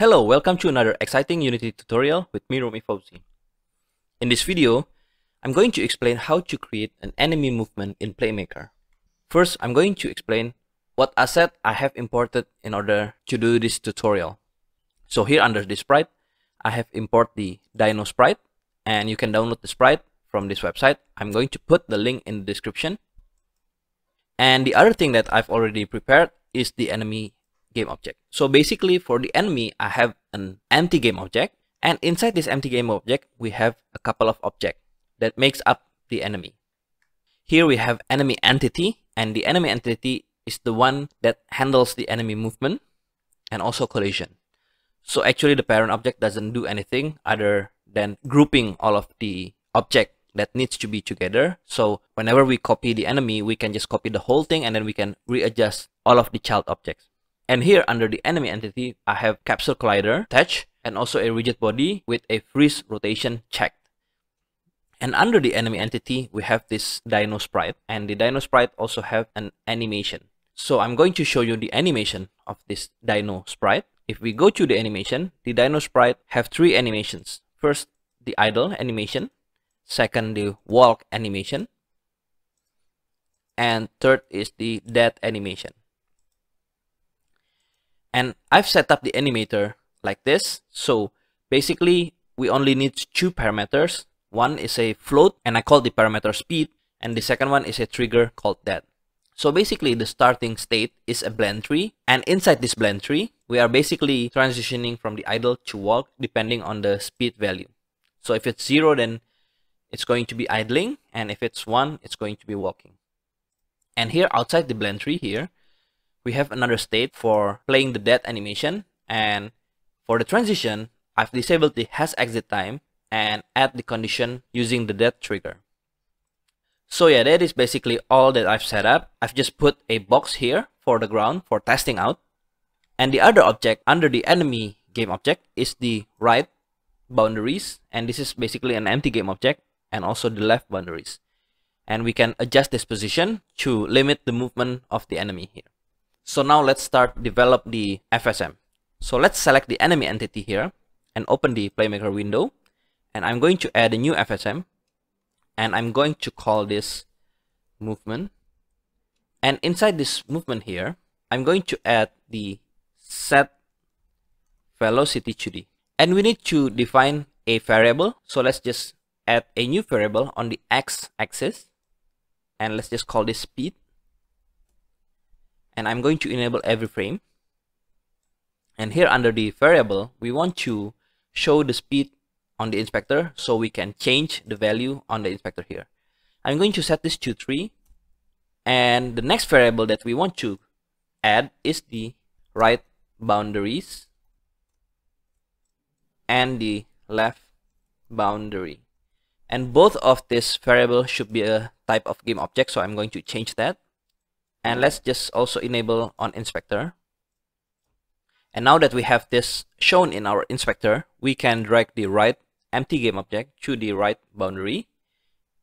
Hello, welcome to another exciting Unity tutorial with me, Romi Fauzi. In this video, I'm going to explain how to create an enemy movement in Playmaker. First, I'm going to explain what asset I have imported in order to do this tutorial. So here under the sprite, I have imported the Dino sprite and you can download the sprite from this website. I'm going to put the link in the description. And the other thing that I've already prepared is the enemy game object. So basically for the enemy, I have an empty game object. And inside this empty game object, we have a couple of objects that makes up the enemy. Here we have enemy entity and the enemy entity is the one that handles the enemy movement and also collision. So actually the parent object doesn't do anything other than grouping all of the object that needs to be together. So whenever we copy the enemy, we can just copy the whole thing and then we can readjust all of the child objects. And here under the enemy entity, I have capsule collider attached and also a rigid body with a freeze rotation checked. And under the enemy entity, we have this dino sprite and the dino sprite also have an animation. So I'm going to show you the animation of this dino sprite. If we go to the animation, the dino sprite have three animations. First, the idle animation. Second, the walk animation. And third is the death animation and I've set up the animator like this. So basically we only need two parameters. One is a float and I call the parameter speed and the second one is a trigger called death so basically the starting state is a blend tree and inside this blend tree we are basically transitioning from the idle to walk depending on the speed value. So if it's zero then it's going to be idling and if it's one it's going to be walking. And here outside the blend tree here we have another state for playing the death animation and for the transition I've disabled the has exit time and add the condition using the death trigger. So yeah, that is basically all that I've set up. I've just put a box here for the ground for testing out. And the other object under the enemy game object is the right boundaries. And this is basically an empty game object and also the left boundaries. And we can adjust this position to limit the movement of the enemy here. So now let's start develop the FSM. So let's select the enemy entity here and open the Playmaker window. And I'm going to add a new FSM. And I'm going to call this movement. And inside this movement here, I'm going to add the set velocity 2D. And we need to define a variable. So let's just add a new variable on the x-axis. And let's just call this speed and I'm going to enable every frame. And here under the variable we want to show the speed on the inspector so we can change the value on the inspector here. I'm going to set this to 3 and the next variable that we want to add is the right boundaries and the left boundary. And both of this variable should be a type of game object so I'm going to change that and let's just also enable on inspector. And now that we have this shown in our inspector we can drag the right empty game object to the right boundary.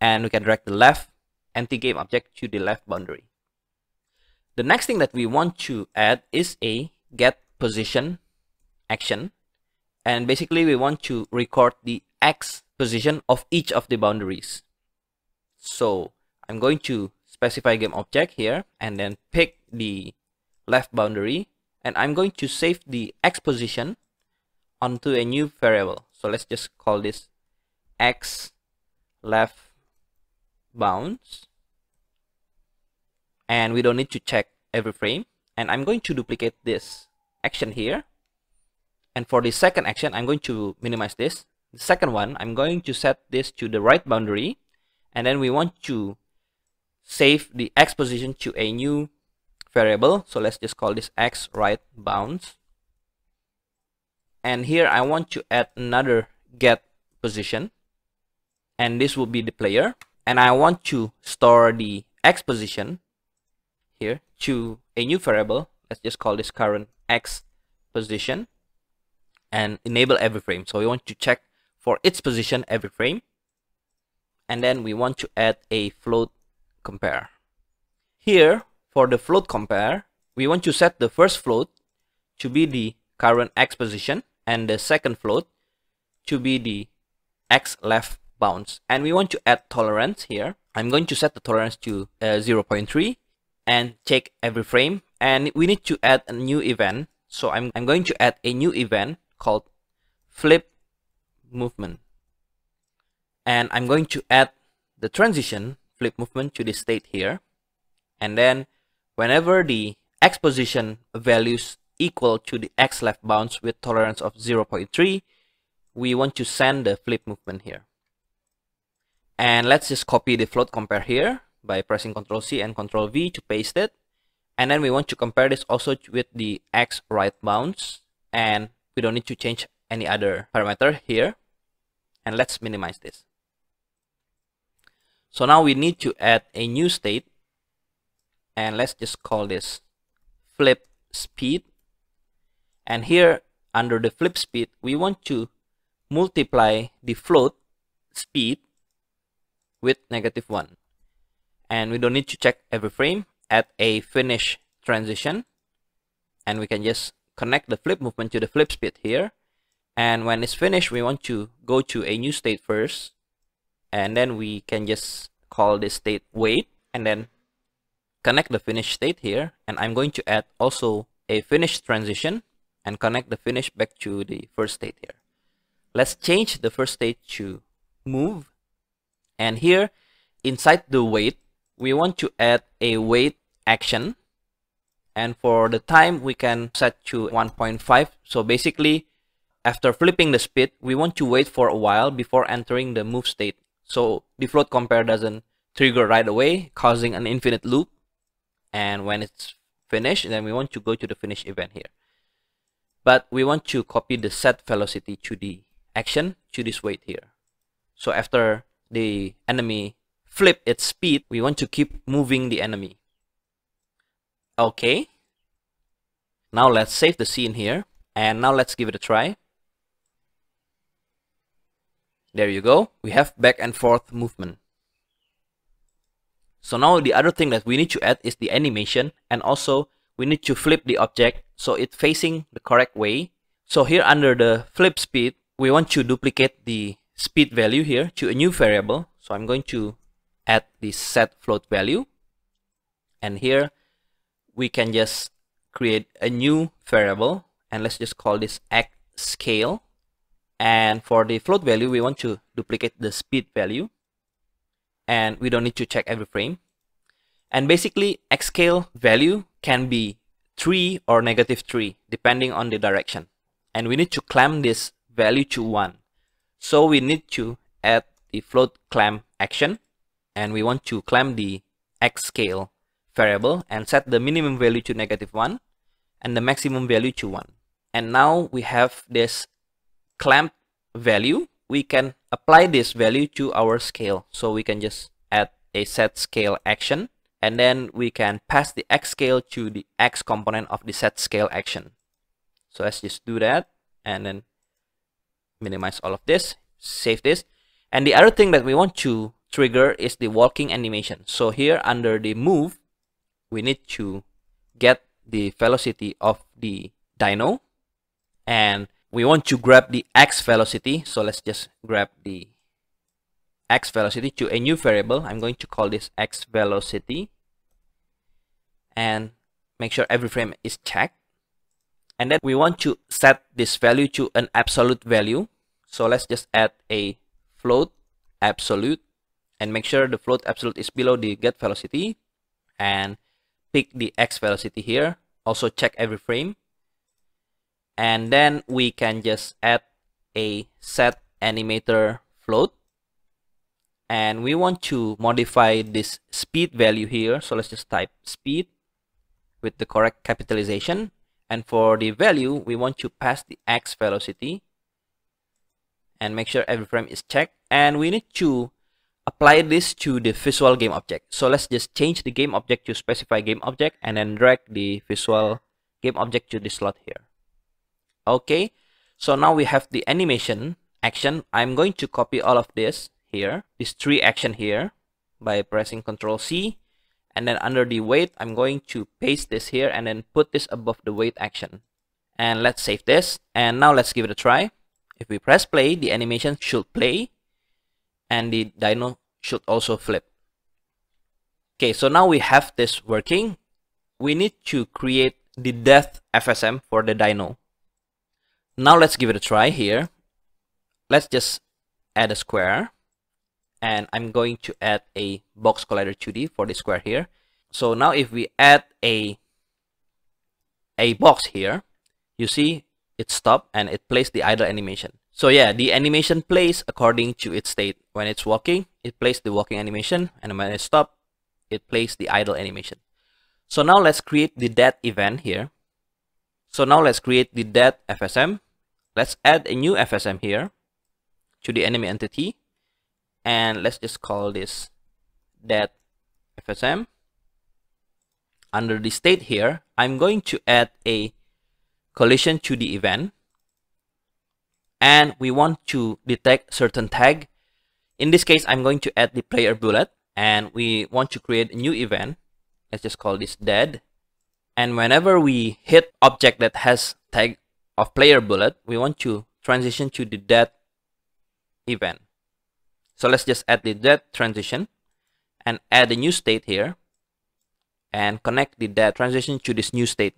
And we can drag the left empty game object to the left boundary. The next thing that we want to add is a get position action. And basically we want to record the x position of each of the boundaries. So i'm going to specify game object here and then pick the left boundary. And I'm going to save the x position onto a new variable. So let's just call this x left bounds. And we don't need to check every frame. And I'm going to duplicate this action here. And for the second action I'm going to minimize this. The second one I'm going to set this to the right boundary. And then we want to save the x position to a new variable. So let's just call this x right bounds. And here I want to add another get position. And this will be the player. And I want to store the x position here to a new variable. Let's just call this current x position and enable every frame. So we want to check for its position every frame. And then we want to add a float compare. Here, for the float compare, we want to set the first float to be the current x position and the second float to be the x left bounds and we want to add tolerance here. I'm going to set the tolerance to uh, 0.3 and check every frame. And we need to add a new event. So i'm, I'm going to add a new event called flip movement. And i'm going to add the transition flip movement to the state here. And then whenever the x position values equal to the x left bounds with tolerance of 0.3 we want to send the flip movement here. And let's just copy the float compare here by pressing Ctrl C and Ctrl V to paste it. And then we want to compare this also with the x right bounds and we don't need to change any other parameter here. And let's minimize this so now we need to add a new state. And let's just call this flip speed. And here under the flip speed we want to multiply the float speed with negative 1 and we don't need to check every frame add a finish transition. And we can just connect the flip movement to the flip speed here. And when it's finished we want to go to a new state first and then we can just call this state wait and then connect the finish state here. And I'm going to add also a finish transition and connect the finish back to the first state here. Let's change the first state to move. And here inside the wait we want to add a wait action. And for the time we can set to 1.5 so basically after flipping the speed we want to wait for a while before entering the move state so the float compare doesn't trigger right away causing an infinite loop. And when it's finished then we want to go to the finish event here. But we want to copy the set velocity 2D action to this wait here. So after the enemy flip its speed we want to keep moving the enemy. Okay. Now let's save the scene here. And now let's give it a try there you go we have back and forth movement so now the other thing that we need to add is the animation and also we need to flip the object so it's facing the correct way. So here under the flip speed, we want to duplicate the speed value here to a new variable. So I'm going to add the set float value. And here we can just create a new variable and let's just call this x scale. And for the float value, we want to duplicate the speed value and we don't need to check every frame. And basically, x scale value can be 3 or negative 3 depending on the direction. And we need to clamp this value to 1. So we need to add the float clamp action and we want to clamp the x scale variable and set the minimum value to negative 1 and the maximum value to 1. And now we have this clamp value we can apply this value to our scale. So we can just add a set scale action and then we can pass the x scale to the x component of the set scale action. So let's just do that and then minimize all of this, save this. And the other thing that we want to trigger is the walking animation. So here under the move, we need to get the velocity of the dino and we want to grab the x velocity so let's just grab the x velocity to a new variable. I'm going to call this x velocity. And make sure every frame is checked. And then we want to set this value to an absolute value. So let's just add a float absolute. And make sure the float absolute is below the get velocity. And pick the x velocity here. Also check every frame and then we can just add a set animator float. And we want to modify this speed value here. So let's just type speed with the correct capitalization. And for the value we want to pass the x velocity. And make sure every frame is checked. And we need to apply this to the visual game object. So let's just change the game object to specify game object and then drag the visual game object to the slot here okay so now we have the animation action i'm going to copy all of this here this three action here by pressing ctrl c and then under the wait, i'm going to paste this here and then put this above the wait action And let's save this. And now let's give it a try. If we press play, the animation should play and the dino should also flip. Okay, so now we have this working. We need to create the death FSM for the dino. Now let's give it a try here. Let's just add a square and I'm going to add a box collider 2D for the square here. So now if we add a a box here, you see it stop and it plays the idle animation. So yeah, the animation plays according to its state. When it's walking, it plays the walking animation and when it stop, it plays the idle animation. So now let's create the dead event here. So now let's create the dead FSM. Let's add a new FSM here to the enemy entity and let's just call this dead FSM. Under the state here, I'm going to add a collision 2D event and we want to detect certain tag. In this case, I'm going to add the player bullet and we want to create a new event. Let's just call this dead. And whenever we hit object that has tag of player bullet, we want to transition to the dead event. So let's just add the dead transition and add a new state here and connect the dead transition to this new state.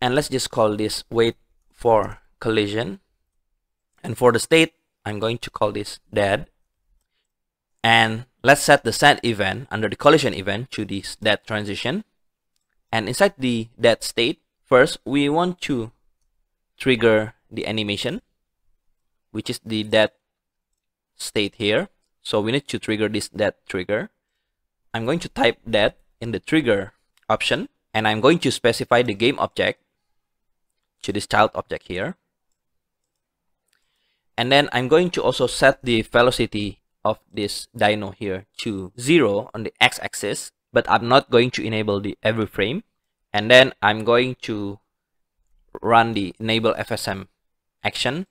And let's just call this wait for collision. And for the state, I'm going to call this dead. And let's set the set event under the collision event to this dead transition. And inside the dead state, first we want to trigger the animation, which is the dead state here. So we need to trigger this dead trigger. I'm going to type that in the trigger option and I'm going to specify the game object to this child object here. And then I'm going to also set the velocity of this dino here to zero on the x-axis, but I'm not going to enable the every frame. And then I'm going to run the enable FSM action.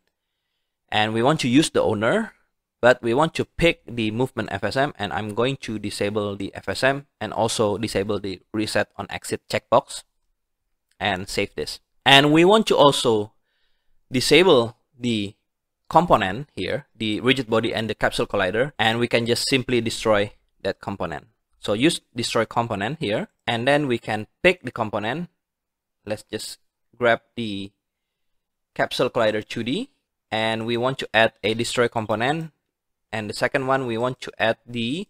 And we want to use the owner, but we want to pick the movement FSM and I'm going to disable the FSM and also disable the reset on exit checkbox and save this. And we want to also disable the component here, the rigid body and the capsule collider, and we can just simply destroy that component. So use destroy component here, and then we can pick the component. Let's just grab the capsule collider 2D, and we want to add a destroy component. And the second one, we want to add the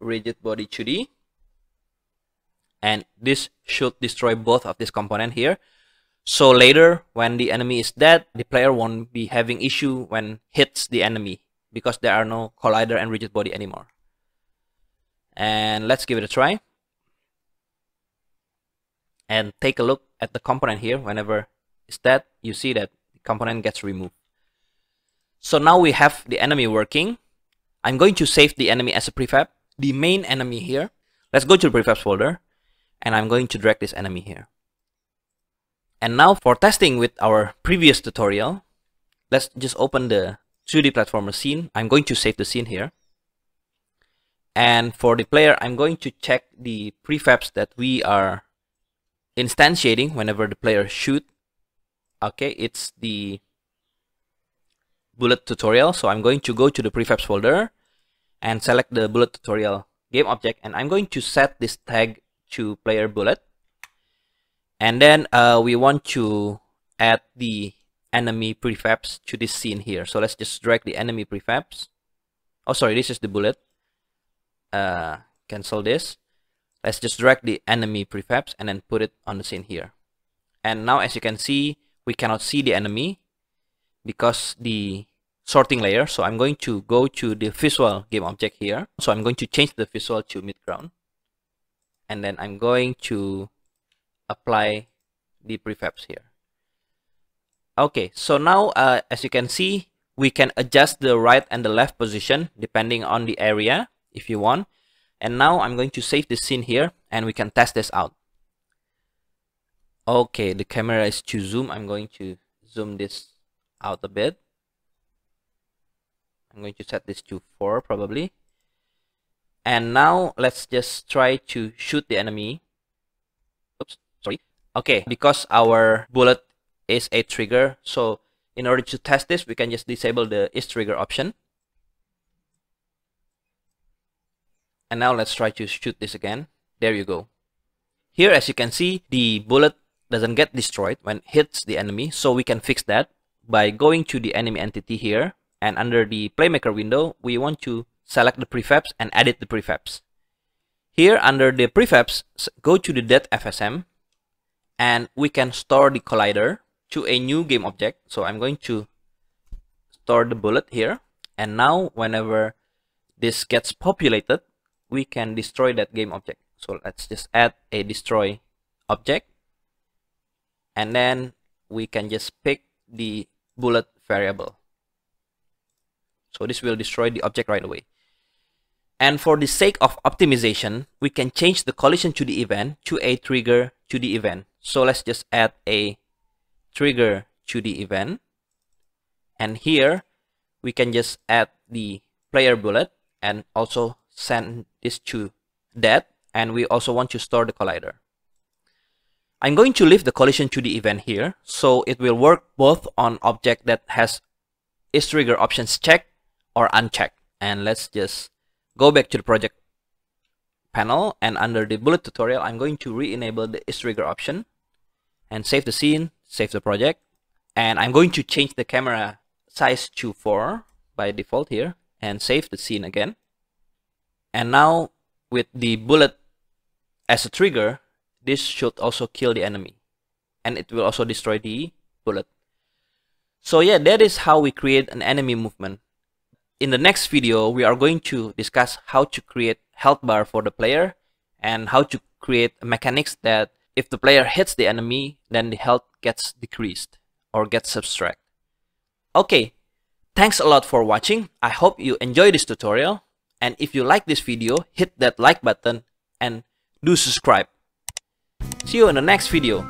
rigid body 2D and this should destroy both of this component here. So later when the enemy is dead the player won't be having issue when hits the enemy because there are no collider and rigid body anymore. And let's give it a try and take a look at the component here whenever it's dead you see that the component gets removed so now we have the enemy working I'm going to save the enemy as a prefab the main enemy here let's go to the prefabs folder and I'm going to drag this enemy here. And now for testing with our previous tutorial, let's just open the 2D platformer scene. I'm going to save the scene here. And for the player, I'm going to check the prefabs that we are instantiating whenever the player shoot. Okay, it's the bullet tutorial. So I'm going to go to the prefabs folder and select the bullet tutorial game object. And I'm going to set this tag to player bullet and then uh, we want to add the enemy prefabs to this scene here so let's just drag the enemy prefabs oh sorry this is the bullet uh, cancel this let's just drag the enemy prefabs and then put it on the scene here and now as you can see we cannot see the enemy because the sorting layer so I'm going to go to the visual game object here so I'm going to change the visual to midground and then I'm going to apply the prefabs here. Okay, so now uh, as you can see, we can adjust the right and the left position depending on the area if you want. And now I'm going to save this scene here and we can test this out. Okay, the camera is to zoom. I'm going to zoom this out a bit. I'm going to set this to 4 probably. And now let's just try to shoot the enemy. Oops, sorry. Okay, because our bullet is a trigger, so in order to test this, we can just disable the is trigger option. And now let's try to shoot this again. There you go. Here, as you can see, the bullet doesn't get destroyed when it hits the enemy. So we can fix that by going to the enemy entity here. And under the Playmaker window, we want to select the prefabs and edit the prefabs. Here, under the prefabs, go to the dead FSM. And we can store the collider to a new game object. So I'm going to store the bullet here. And now, whenever this gets populated, we can destroy that game object. So let's just add a destroy object. And then we can just pick the bullet variable. So this will destroy the object right away. And for the sake of optimization, we can change the collision 2D event to a trigger 2D event. So let's just add a trigger 2D event. And here, we can just add the player bullet and also send this to that and we also want to store the collider. I'm going to leave the collision 2D event here so it will work both on object that has is trigger options checked or unchecked. And let's just go back to the project panel and under the bullet tutorial I'm going to re-enable the is trigger option and save the scene save the project. And I'm going to change the camera size to 4 by default here and save the scene again and now with the bullet as a trigger, this should also kill the enemy. And it will also destroy the bullet. So yeah, that is how we create an enemy movement. In the next video, we are going to discuss how to create health bar for the player and how to create mechanics that if the player hits the enemy, then the health gets decreased or gets subtract. Okay, thanks a lot for watching. I hope you enjoy this tutorial. And if you like this video, hit that like button and do subscribe. See you in the next video.